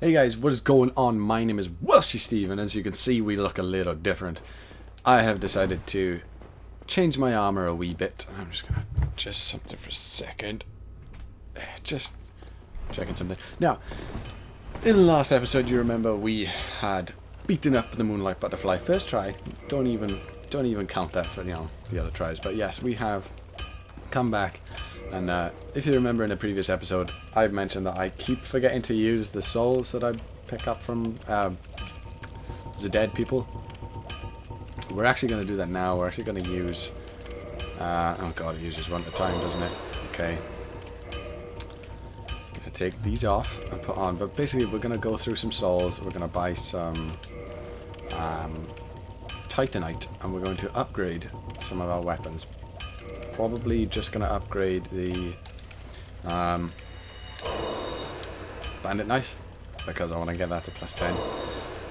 Hey guys, what is going on? My name is Welshy Steve, and as you can see, we look a little different. I have decided to change my armor a wee bit. I'm just gonna just something for a second. Eh, Just checking something. Now, in the last episode, you remember we had beaten up the Moonlight Butterfly first try. Don't even don't even count that for you know the other tries. But yes, we have come back. And uh, if you remember in the previous episode, I've mentioned that I keep forgetting to use the souls that I pick up from uh, the dead people. We're actually going to do that now. We're actually going to use... Uh, oh god, it uses one at a time, doesn't it? Okay. Gonna take these off and put on. But basically, we're going to go through some souls. We're going to buy some um, Titanite. And we're going to upgrade some of our weapons probably just going to upgrade the um, bandit knife because I want to get that to plus 10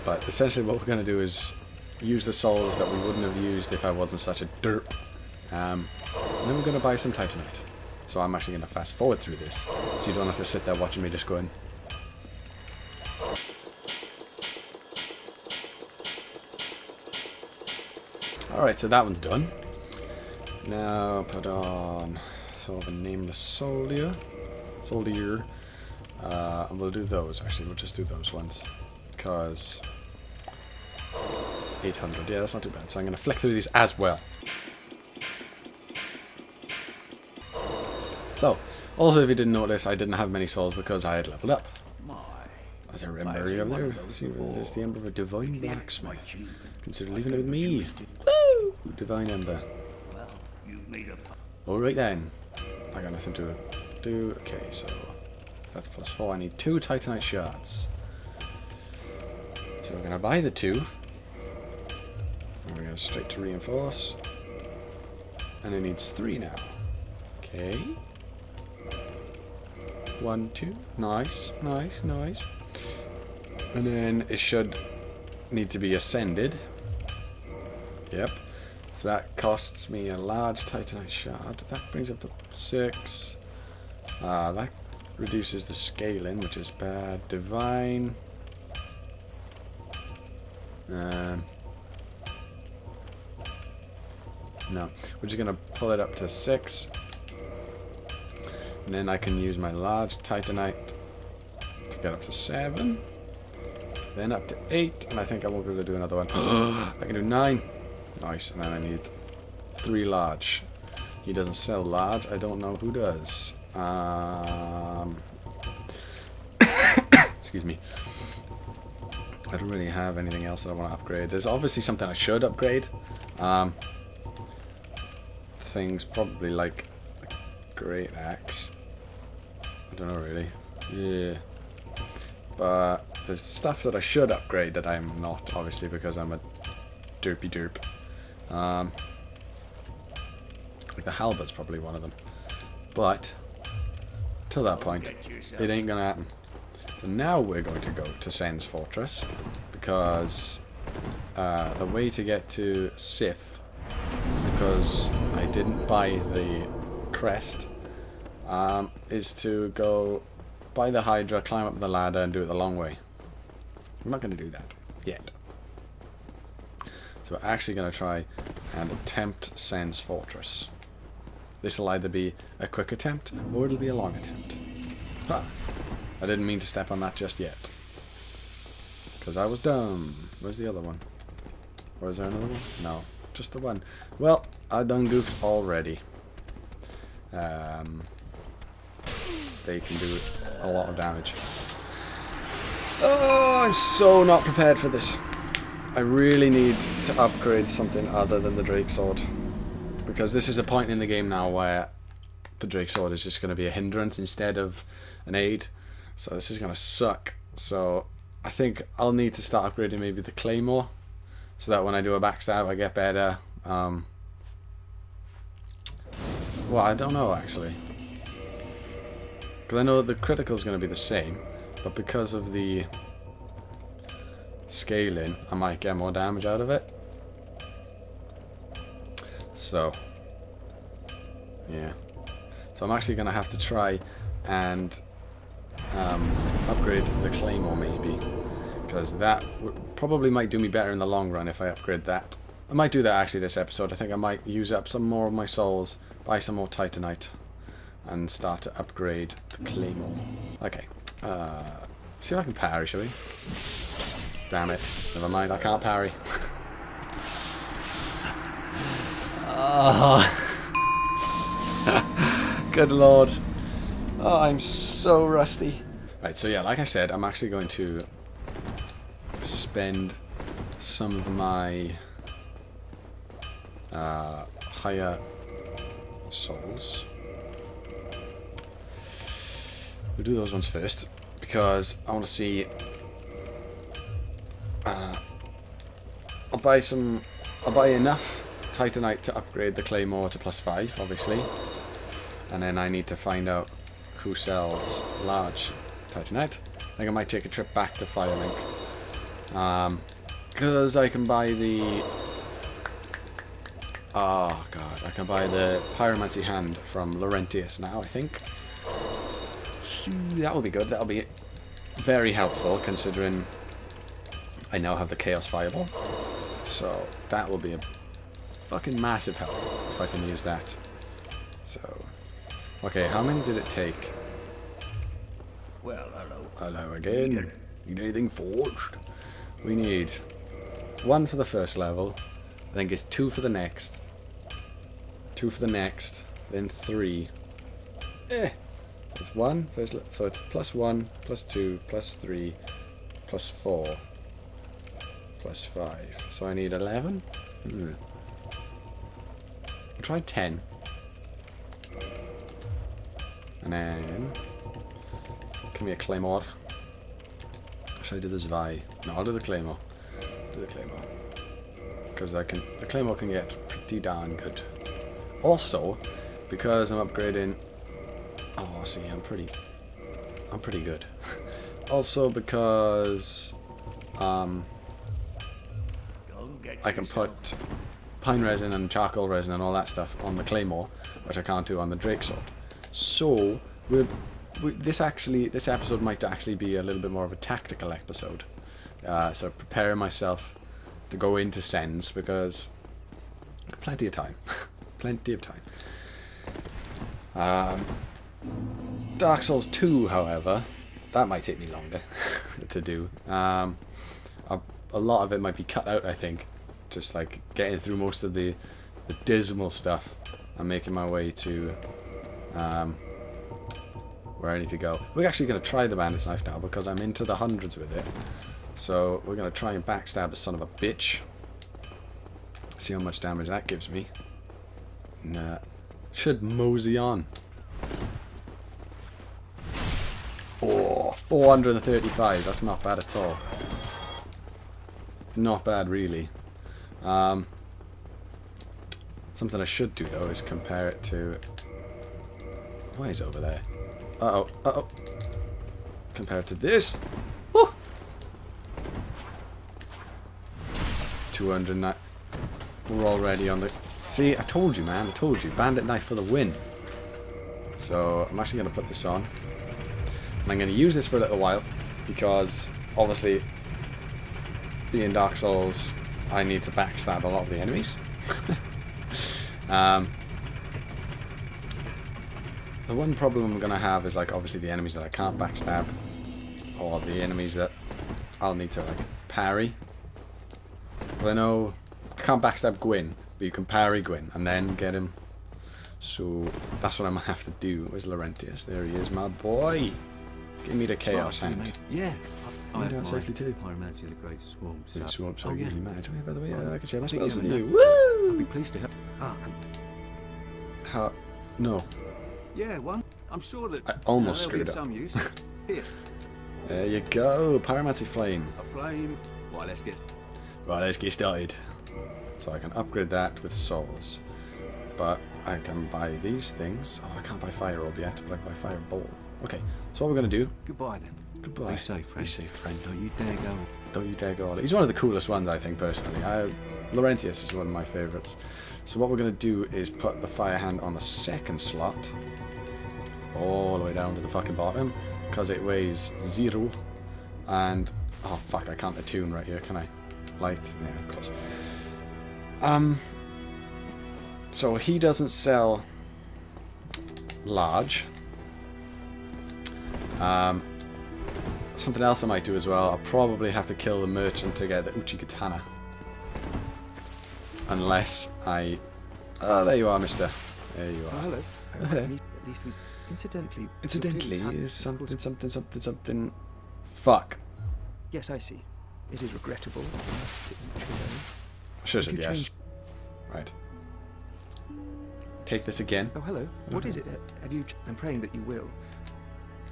but essentially what we're going to do is use the souls that we wouldn't have used if I wasn't such a derp. Um, and then we're going to buy some titanite. So I'm actually going to fast forward through this so you don't have to sit there watching me just going Alright, so that one's done. Now put on sort of a nameless soldier. Soldier. Uh, and we'll do those actually, we'll just do those ones. Because 800, yeah that's not too bad. So I'm gonna flick through these as well. So, also if you didn't notice, I didn't have many souls because I had leveled up. As I remember over there, see there's the ember of a divine blacksmith. Consider leaving it with me. Woo! Divine ember. Alright then. I got nothing to do. Okay, so that's plus four. I need two Titanite shards. So we're gonna buy the two. And we're gonna straight to reinforce. And it needs three now. Okay. One, two. Nice, nice, nice. And then it should need to be ascended. Yep. So that costs me a large titanite shard. That brings up to six. Ah, that reduces the scaling, which is bad. Divine. Um, no, we're just gonna pull it up to six, and then I can use my large titanite to get up to seven. Then up to eight, and I think I won't be able to do another one. I can do nine. Nice, and then I need three large. He doesn't sell large. I don't know who does. Um, excuse me. I don't really have anything else that I want to upgrade. There's obviously something I should upgrade. Um, things probably like a great axe. I don't know really. Yeah. But there's stuff that I should upgrade that I'm not, obviously, because I'm a derpy derp. Um, like the halberd's probably one of them. But, till that point, it ain't gonna happen. So now we're going to go to Sen's Fortress, because uh, the way to get to Sif, because I didn't buy the crest, um, is to go buy the Hydra, climb up the ladder, and do it the long way. I'm not going to do that yet. So we're actually going to try and attempt Sen's Fortress. This will either be a quick attempt, or it'll be a long attempt. Ha! I didn't mean to step on that just yet. Because I was dumb. Where's the other one? Or is there another one? No, just the one. Well, I done goofed already. Um, they can do a lot of damage. Oh, I'm so not prepared for this. I really need to upgrade something other than the Drake Sword. Because this is a point in the game now where the Drake Sword is just going to be a hindrance instead of an aid. So this is going to suck. So I think I'll need to start upgrading maybe the Claymore. So that when I do a backstab I get better. Um, well, I don't know actually. Because I know the critical is going to be the same. But because of the scaling, I might get more damage out of it. So, yeah. So I'm actually going to have to try and um, upgrade the Claymore maybe. Because that probably might do me better in the long run if I upgrade that. I might do that actually this episode. I think I might use up some more of my souls, buy some more Titanite, and start to upgrade the Claymore. Okay. Uh, see if I can parry, shall we? Damn it. Never mind, I can't parry. oh. Good lord. Oh, I'm so rusty. Right, so yeah, like I said, I'm actually going to spend some of my uh, higher souls. We'll do those ones first because I want to see. I'll buy some. I'll buy enough Titanite to upgrade the Claymore to plus five, obviously, and then I need to find out who sells large Titanite. I think I might take a trip back to Firelink. Um, because I can buy the... Oh god, I can buy the Pyromancy Hand from Laurentius now, I think. That will be good, that'll be very helpful considering I now have the Chaos Fireball. So that will be a fucking massive help if I can use that. So, okay, how many did it take? Well, hello. Hello again. Need anything forged? We need one for the first level. I think it's two for the next. Two for the next. Then three. Eh. It's one. First so it's plus one, plus two, plus three, plus four, plus five. So I need eleven? Hmm. I'll try ten. And then... Give me a claymore. Should I do the Zwei? No, I'll do the claymore. Do the claymore. Because I can the claymore can get pretty darn good. Also, because I'm upgrading Oh see I'm pretty I'm pretty good. also because um I can put pine resin and charcoal resin and all that stuff on the claymore, which I can't do on the drake sword. So we're we, this actually this episode might actually be a little bit more of a tactical episode. Uh, so preparing myself to go into Sens because plenty of time, plenty of time. Um, Dark Souls 2, however, that might take me longer to do. Um, a, a, lot of it might be cut out, I think. Just like getting through most of the, the dismal stuff and making my way to um, where I need to go. We're actually going to try the bandit's knife now because I'm into the hundreds with it. So we're going to try and backstab a son of a bitch. See how much damage that gives me. Nah. Should mosey on. Oh, 435. That's not bad at all. Not bad, really. Um, something I should do, though, is compare it to... Why is it over there? Uh-oh, uh-oh. Compared to this. Woo! 209. We're already on the... See, I told you, man. I told you. Bandit knife for the win. So, I'm actually going to put this on. And I'm going to use this for a little while. Because, obviously, being Dark Souls, I need to backstab a lot of the enemies. um, the one problem I'm going to have is like obviously the enemies that I can't backstab or the enemies that I'll need to like parry. But I know I can't backstab Gwyn, but you can parry Gwyn and then get him. So that's what I'm going to have to do. Where's Laurentius? There he is, my boy. Give me the Chaos Well, Hand. Yeah. You I do it have safely too. Pyromancy of the Great Swamp. So. Yeah, swamps are oh, yeah. usually mad. Oh, yeah, by the way, uh, I can share my Think you spells with you. enough? I'd be pleased to help. Ah, and- How? No. yeah, one. I'm sure that I almost uh, they'll be screwed up. some use. Here, There you go. Pyromancy Flame. a flame. Why, let's get. Right, let's get started. So I can upgrade that with souls. But I can buy these things. Oh, I can't buy Fire Orb yet, but I can buy Fireball. Okay, so what we're going to do... Goodbye then. Goodbye. Be safe, friend. Be safe, friend. Don't you dare go. Don't you dare go all He's one of the coolest ones, I think, personally. I, Laurentius is one of my favourites. So what we're going to do is put the Fire Hand on the second slot. all the way down to the fucking bottom because it weighs zero and oh fuck I can't attune right here can I light yeah of course um so he doesn't sell large um something else I might do as well I'll probably have to kill the merchant to get the Uchigatana unless I oh there you are mister there you Oh, are hello. Oh, hello. At least we, incidentally. Incidentally, is something, something, something, something. Fuck. Yes, I see. It is regrettable. that you must admit your own. Should have said yes. change- Right. Take this again. Oh, hello. What is it? Have you? I'm praying that you will.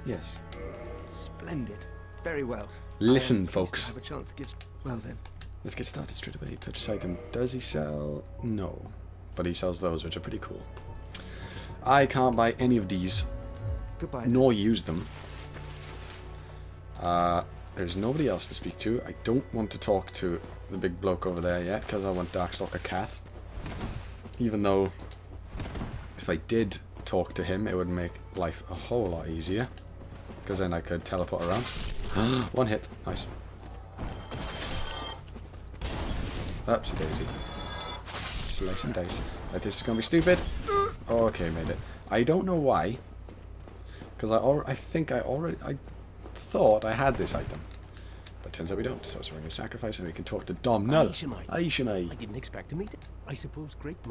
Yes. Splendid. Very well. Listen, folks. Have a chance to give. Well then. Let's get started straight away. Purchase item. Does he sell? No. But he sells those, which are pretty cool. I can't buy any of these, Goodbye. then. nor use them. Uh, there's nobody else to speak to. I don't want to talk to the big bloke over there yet, because I want Darkstalker Kaathe. Even though, if I did talk to him, it would make life a whole lot easier. Because then I could teleport around. One hit. Nice. Oopsie daisy. Slice and dice. Like, this is going to be stupid. Okay, made it. I don't know why. Because I, I think I already... I thought I had this item. But turns out we don't. So it's ring a sacrifice and we can talk to Domhnall. Aye, Shemai. Aye, I didn't expect to meet it. I suppose great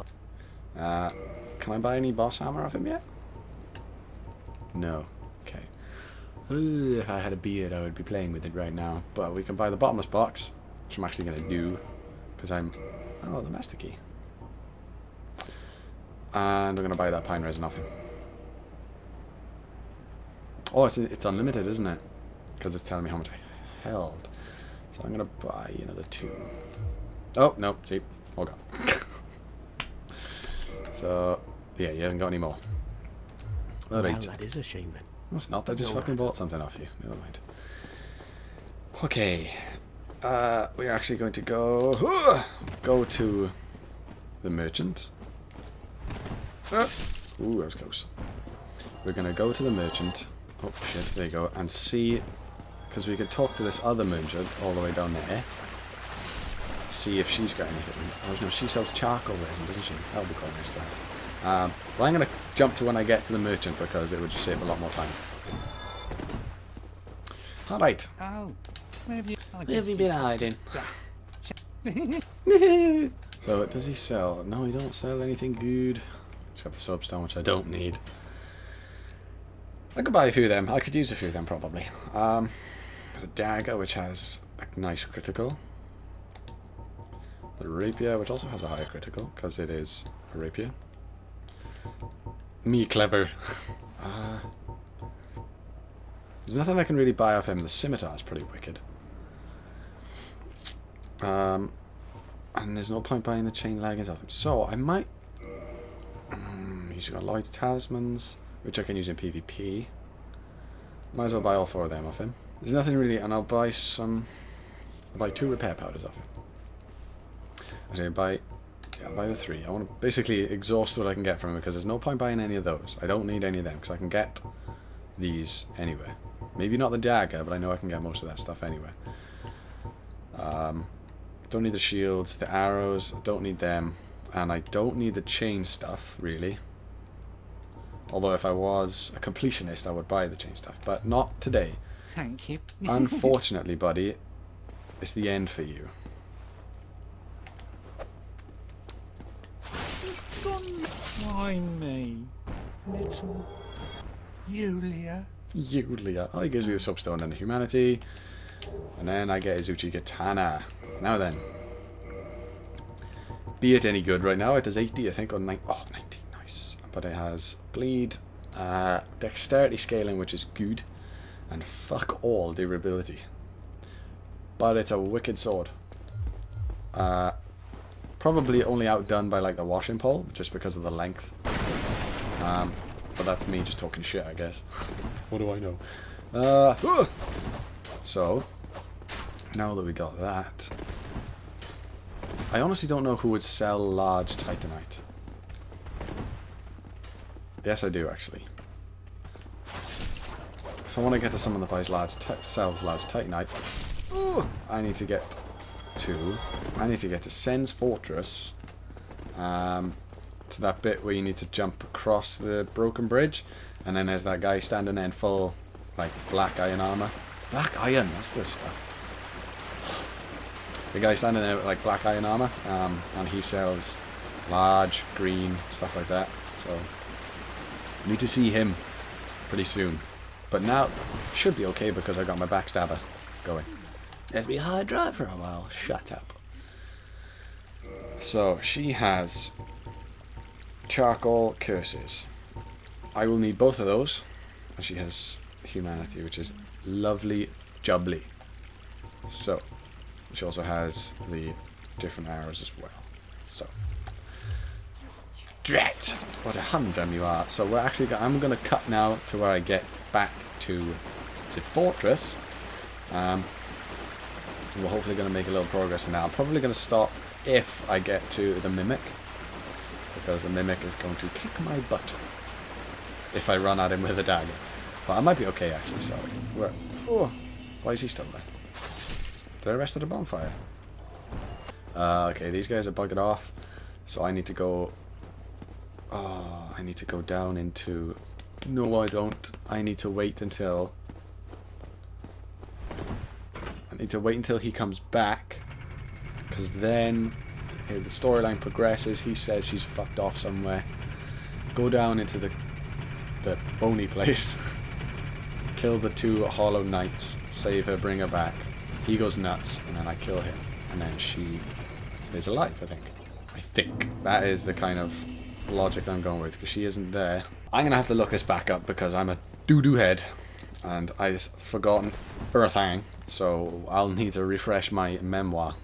Uh, can I buy any boss armor off him yet? No. Okay. If I had a beard, I would be playing with it right now. But we can buy the bottomless box, which I'm actually going to do. Because I'm... Oh, the master key. And we're going to buy that pine resin off him. Oh, it's, it's unlimited, isn't it? Because it's telling me how much I held. So I'm going to buy another two. Oh, no, see. All gone. So, yeah, he hasn't got any more. Well, that is a shame then. No, it's not. I just No fucking bought something off you. Never mind. Okay. Uh, we're actually going to go... Go to the merchant. Uh, ooh, that was close. We're going to go to the merchant. Oh, shit. There you go. And see... Because we could talk to this other merchant all the way down there. See if she's got anything. Oh, no, she sells charcoal resin, doesn't she? That would be quite nice to have. Um, well, I'm going to jump to when I get to the merchant because it would just save a lot more time. Alright. Oh, where have you? Where have you been hiding? so, does he sell? No, he don't sell anything good. He's got the soapstone, which I don't need. I could buy a few of them. I could use a few of them, probably. Um, the dagger, which has a nice critical. The rapier, which also has a higher critical, because it is a rapier. Me clever. uh, there's nothing I can really buy off him. The scimitar is pretty wicked. Um, and there's no point buying the chain leggings off him. So I might. Mm, he's got Lloyd's talismans, which I can use in PvP. Might as well buy all four of them off him. There's nothing really, and I'll buy some. I'll buy two repair powders off him. I'll buy. Yeah, I'll buy the three. I want to basically exhaust what I can get from him because there's no point buying any of those. I don't need any of them because I can get these anyway. Maybe not the dagger, but I know I can get most of that stuff anyway. Um, don't need the shields, the arrows, don't need them, and I don't need the chain stuff, really. Although if I was a completionist, I would buy the chain stuff, but not today. Thank you. Unfortunately, buddy, it's the end for you. Why me, little Yulia? Yulia. Oh, he gives me the soapstone and humanity. And then I get Uchigatana. Now then. Be it any good right now? It does 80, I think, on 9. Oh, 90. Nice. But it has bleed, uh, dexterity scaling, which is good, and fuck all durability. But it's a wicked sword. Uh, probably only outdone by like the washing pole, just because of the length. Um, but that's me just talking shit, I guess. what do I know? Uh, so, now that we got that, I honestly don't know who would sell large Titanite. Yes, I do actually. if I want to get to someone that buys large, sells large titanite, ooh, I need to get to, I need to get to Sen's Fortress, um, to that bit where you need to jump across the broken bridge, and then there's that guy standing there in full, like, black iron armor. Black iron, that's this stuff. The guy standing there with, like, black iron armor, um, and he sells large, green, stuff like that, so... Need to see him pretty soon. But now, should be okay because I got my backstabber going. Me hard drive for a while. Shut up. So, she has charcoal curses. I will need both of those. And she has humanity, which is lovely jubbly. So, she also has the different arrows as well. So, Drat! What a humdrum you are. So we're actually, I'm going to cut now to where I get back to the fortress. Um, we're hopefully going to make a little progress now. I'm probably going to stop if I get to the Mimic. Because the Mimic is going to kick my butt. If I run at him with a dagger. But I might be okay actually, so... Oh! Why is he still there? Did I rest at the bonfire? Uh, okay, these guys are buggered off. So I need to go Oh, I need to go down into... No, I don't. I need to wait until... Need to wait until he comes back. Because then uh, the storyline progresses. He says she's fucked off somewhere. Go down into the, the bony place. kill the two hollow knights. Save her, bring her back. He goes nuts, and then I kill him. And then she stays alive, I think. I think. That is the kind of logic I'm going with because she isn't there. I'm going to have to look this back up because I'm a doo-doo head and I've forgotten everything. So I'll need to refresh my memoir.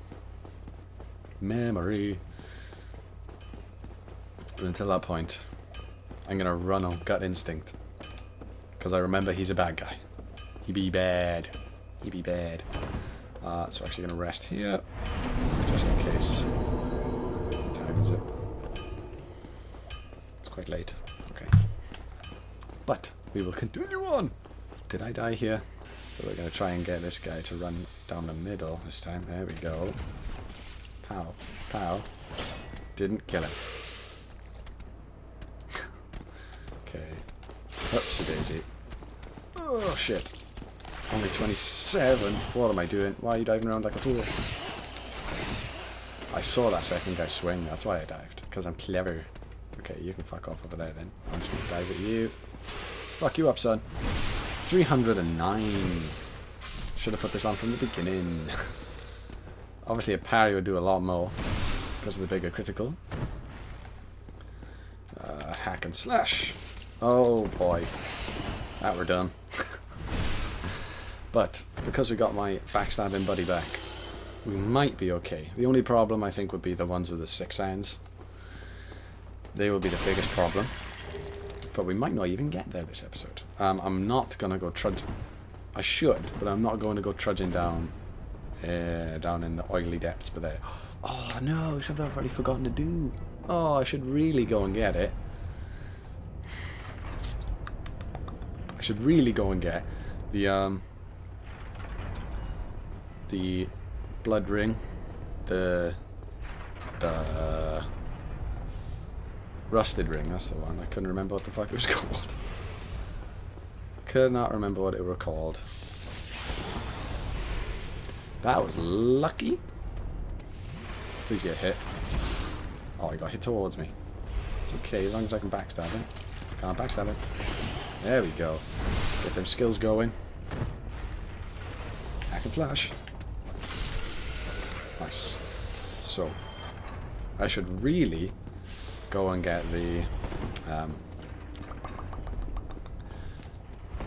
Memory. But until that point, I'm to run on gut instinct. Because I remember he's a bad guy. He be bad. He be bad. Uh, so actually going to rest here. Just in case. What time is it? It's quite late. Okay. But we will continue on. Did I die here? So we're going to try and get this guy to run down the middle this time. There we go. Pow. Pow. Didn't kill him. okay. Oopsie daisy. Oh shit. Only 27. What am I doing? Why are you diving around like a fool? I saw that second guy swing. That's why I dived. Because I'm clever. Okay, you can fuck off over there then. I'm just gonna dive at you. Fuck you up, son. 309. Should have put this on from the beginning. Obviously a parry would do a lot more because of the bigger critical. Uh, hack and slash. Oh boy. That we're done. but because we got my backstabbing buddy back, we might be okay. The only problem I think would be the ones with the six hands. They will be the biggest problem. But we might not even get there this episode. Um, I'm not going to go trudge... I should, but I'm not going to go trudging down uh, down in the oily depths. But there... Oh, no, something I've already forgotten to do. Oh, I should really go and get it. I should really go and get the, um... The blood ring. The... The... Rusted Ring, that's the one. I couldn't remember what the fuck it was called. Could not remember what it was called. That was lucky. Please get hit. Oh, he got hit towards me. It's okay, as long as I can backstab him. Can't backstab him. There we go. Get them skills going. Hack and slash. Nice. So, I should really go and get the um,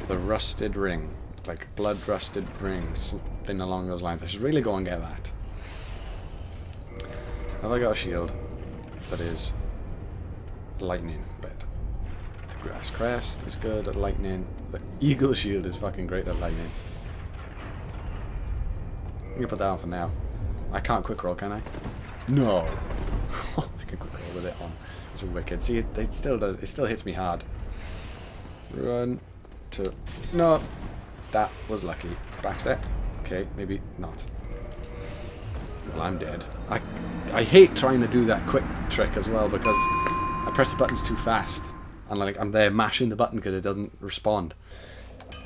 the rusted ring, like blood rusted ring, something along those lines. I should really go and get that. Have I got a shield that is lightning? But the grass crest is good at lightning. The eagle shield is fucking great at lightning. I'm gonna put that on for now. I can't quick roll, can I? No. I can quick roll with it on. It's wicked. See, it, it still does. It still hits me hard. Run to... No. That was lucky. Backstep. Okay, maybe not. Well, I'm dead. I, I hate trying to do that quick trick as well because I press the buttons too fast. And like I'm there mashing the button because it doesn't respond.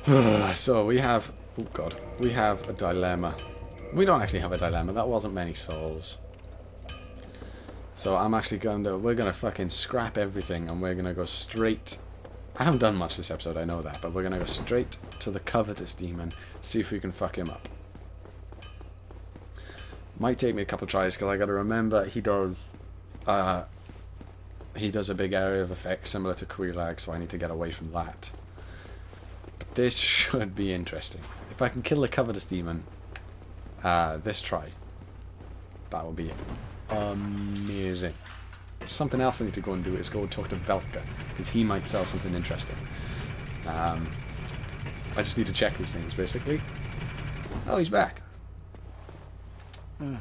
so we have... Oh god. We have a dilemma. We don't actually have a dilemma. That wasn't many souls. So I'm actually going to... We're going to fucking scrap everything and we're going to go straight... I haven't done much this episode, I know that. But we're going to go straight to the Covetous Demon. See if we can fuck him up. Might take me a couple tries because I got to remember he does... Uh, he does a big area of effect similar to Quelaag, so I need to get away from that. But this should be interesting. If I can kill the Covetous Demon uh, this try, that will be amazing. Something else I need to go and do is go and talk to Velka, because he might sell something interesting. Um, I just need to check these things, basically. Oh, he's back. Uh,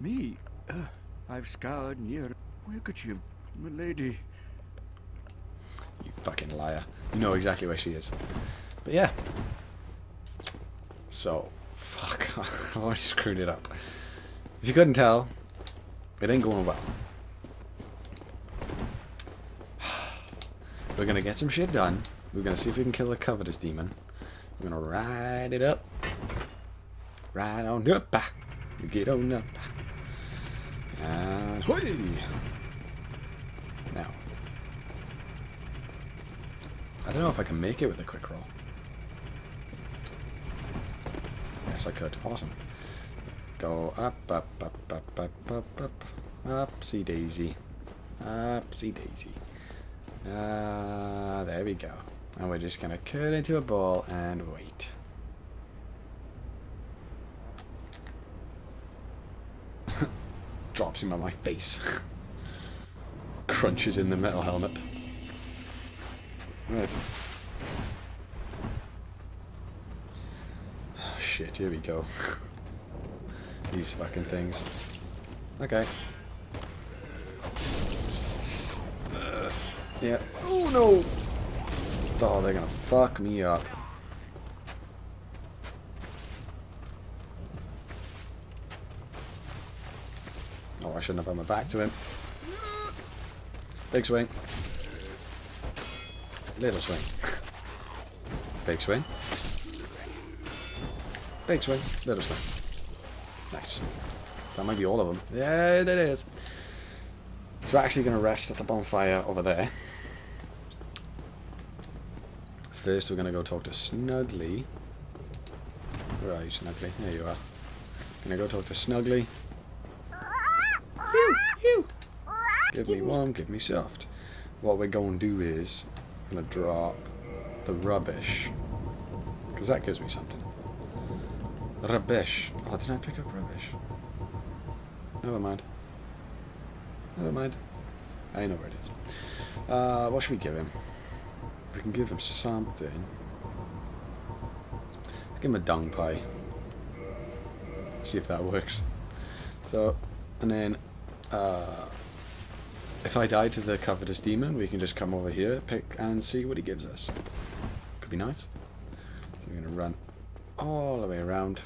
me? Uh, I've scoured near. Where could she have... Milady? You fucking liar. You know exactly where she is. But yeah. So, fuck. I've already screwed it up. If you couldn't tell, it ain't going well. We're gonna get some shit done. We're gonna see if we can kill the covetous demon. We're gonna ride it up. Ride on up. You get on up. And hoi! Now. I don't know if I can make it with a quick roll. Yes, I could. Awesome. Go up, up, up, up, up, up, up. Upsy daisy. Upsy daisy. Uh, there we go. And we're just to curl into a ball and wait. Drops him on my face. Crunches in the metal helmet. Right. Oh, shit, here we go. These fucking things. Okay. Uh, yeah. Oh no! Oh, they're gonna fuck me up. Oh, I shouldn't have had my back to him. Big swing. Little swing. Big swing. Big swing. Little swing. Nice. That might be all of them. Yeah, it is. So we're actually going to rest at the bonfire over there. First, we're going to go talk to Snuggly. Where are you, Snuggly? There you are. Going to go talk to Snuggly. Phew, phew. Give me warm, give me soft. What we're going to do is, I'm going to drop the rubbish. Because that gives me something. Rubbish. Oh, did I pick up rubbish? Never mind. Never mind. I know where it is. Uh, what should we give him? We can give him something. Let's give him a dung pie. See if that works. So, and then, uh, if I die to the covetous demon, we can just come over here, pick, and see what he gives us. Could be nice. So we're going to run all the way around.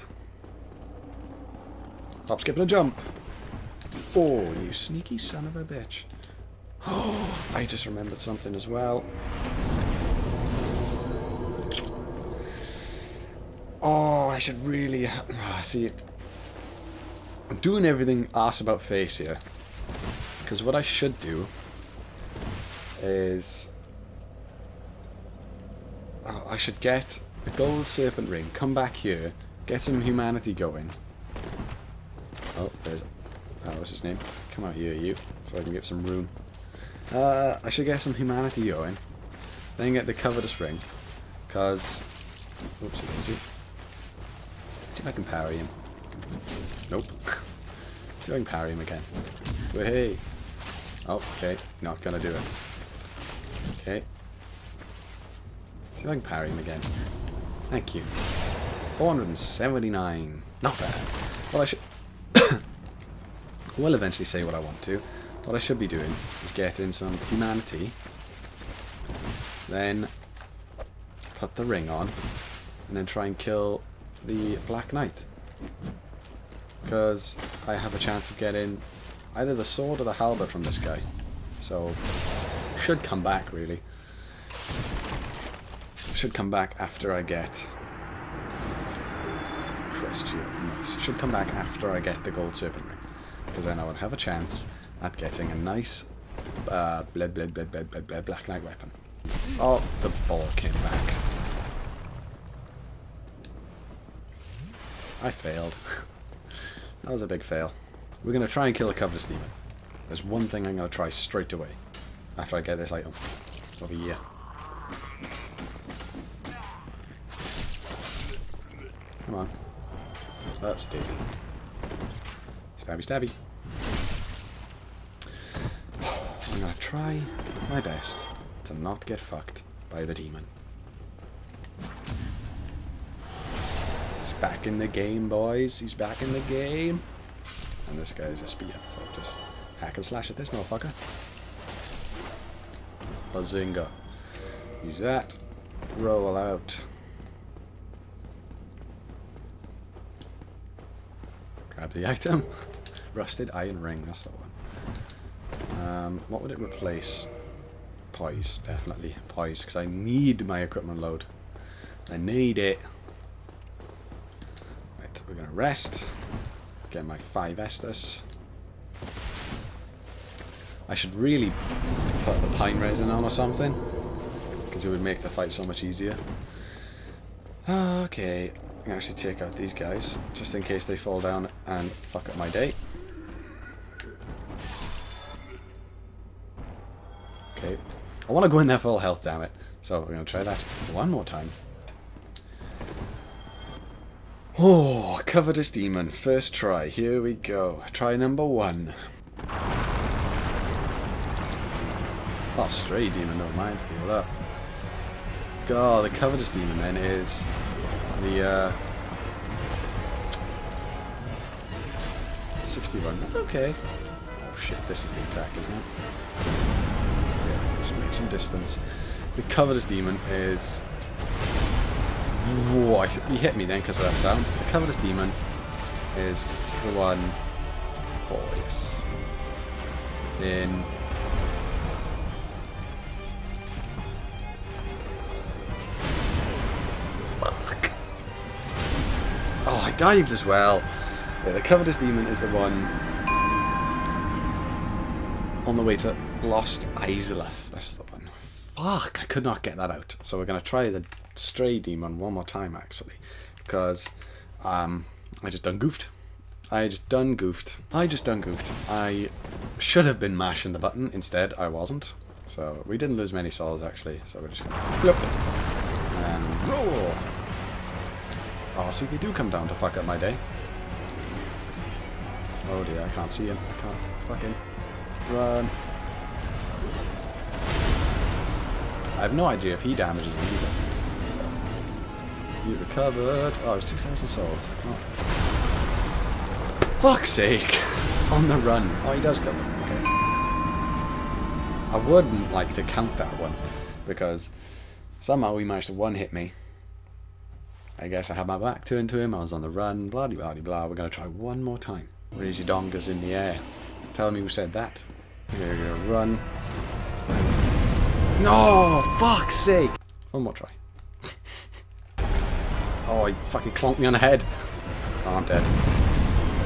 Hop, skip, and a jump. Oh, you sneaky son of a bitch. Oh, I just remembered something as well. Oh, I should really... Oh, see, I'm doing everything ass about face here. Because what I should do is... Oh, I should get the gold serpent ring, come back here, get some humanity going. Oh, there's... Oh, what's his name? Come out here, you, so I can get some room. Uh, I should get some humanity going. Then get the covetous ring. Because... Daisy. See if I can parry him. Nope. See if I can parry him again. Hey. Oh, okay. Not gonna do it. Okay. See if I can parry him again. Thank you. 479. Not bad. Well, I should... will eventually say what I want to. What I should be doing is getting some humanity. Then put the ring on. and then try and kill the Black Knight. Because I have a chance of getting either the sword or the halberd from this guy. So, should come back really. Should come back after I get Shield. Nice. Should come back after I get the Gold Serpent Ring. Because then I would have a chance at getting a nice uh, Black Knight weapon. Oh, the ball came back. I failed. that was a big fail. We're going to try and kill a Covetous Demon. There's one thing I'm going to try straight away. After I get this item. Over here. Oops, daisy. Stabby, stabby. I'm to try my best to not get fucked by the demon. He's back in the game, boys. He's back in the game. And this guy's a spear, so just hack and slash at this motherfucker. Bazinga. Use that. Roll out. The item. Rusted iron ring, that's the one. Um, what would it replace? Poise, definitely. Poise, because I need my equipment load. I need it. Right, we're going to rest. Get my 5 Estus. I should really put the pine resin on or something. Because it would make the fight so much easier. Okay, I can actually take out these guys. Just in case they fall down and fuck up my day. Okay. I want to go in there full health, damn it. So we're going to try that one more time. Oh, Covetous Demon. First try. Here we go. Try number one. Oh, Stray Demon, don't mind. Heal up. God, the Covetous Demon then is the uh, 61. That's okay. Oh shit, this is the attack, isn't it? Yeah, just make some distance. The Covetous Demon is... Whoa, he hit me then because of that sound. The Covetous Demon is the one... Oh, yes. In... I dived as well. Yeah, the Covetous Demon is the one on the way to Lost Izalith. That's the one. Fuck, I could not get that out. So we're going to try the Stray Demon one more time, actually. Because um, I just done goofed. I just done goofed. I just done goofed. I should have been mashing the button. Instead, I wasn't. So we didn't lose many souls, actually. So we're just going to blip and roll. Oh, see, they do come down to fuck up my day. Oh dear, I can't see him. I can't fucking run. I have no idea if he damages me either. So, you recovered. Oh, it's 2,000 souls. Oh. Fuck's sake! On the run. Oh, he does come. Okay. I wouldn't like to count that one because somehow he managed to one hit me. I guess I had my back turned to him. I was on the run. Blah blah blah blah. We're gonna try one more time. Raise your dongas in the air. Tell me who said that. You're gonna run. No, fuck's sake! One more try. oh, he fucking clonked me on the head. Oh, I'm dead.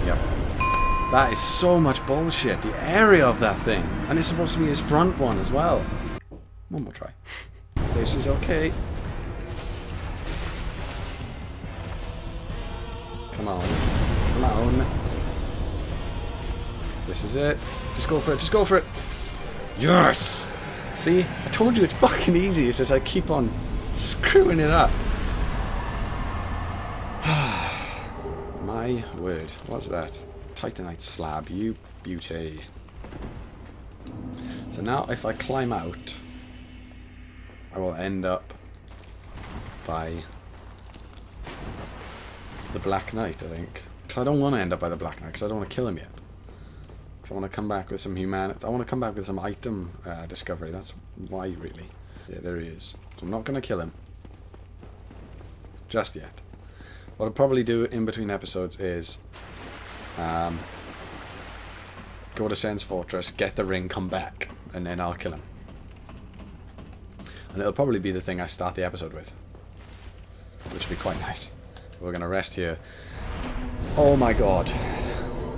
Yep. That is so much bullshit. The area of that thing. And it's supposed to be his front one as well. One more try. This is okay. Come on. Come on. This is it. Just go for it. Just go for it. Yes! See? I told you it's fucking easy. It's just I keep on screwing it up. My word. What's that? Titanite slab. You beauty. So now if I climb out, I will end up by the Black Knight, I think. Because I don't want to end up by the Black Knight, because I don't want to kill him yet. I want to come back with some humanity. I want to come back with some item uh, discovery. That's why, really. Yeah, there he is. So I'm not going to kill him. just yet. What I'll probably do in between episodes is um, go to Sen's Fortress, get the ring, come back, and then I'll kill him. And it'll probably be the thing I start the episode with. Which would be quite nice. We're going to rest here. Oh my god.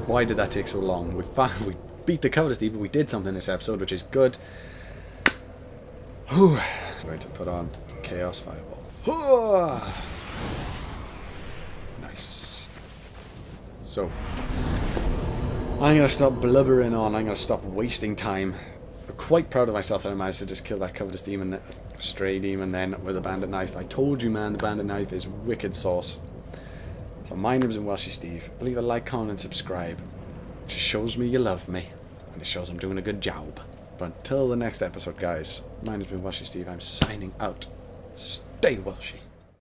Why did that take so long? We we beat the Covetous But we did something this episode, which is good. Whew. I'm going to put on Chaos Fireball. Whew. Nice. So, I'm going to stop blubbering on. I'm going to stop wasting time. Quite proud of myself that I managed to just kill that Covetous Demon, that Stray Demon then with a Bandit Knife. I told you, man, the Bandit Knife is wicked sauce. So my name's Welshyy Steve. Leave a like, comment, and subscribe. It just shows me you love me. And it shows I'm doing a good job. But until the next episode, guys, my name's been Welshyy Steve. I'm signing out. Stay Welshyy.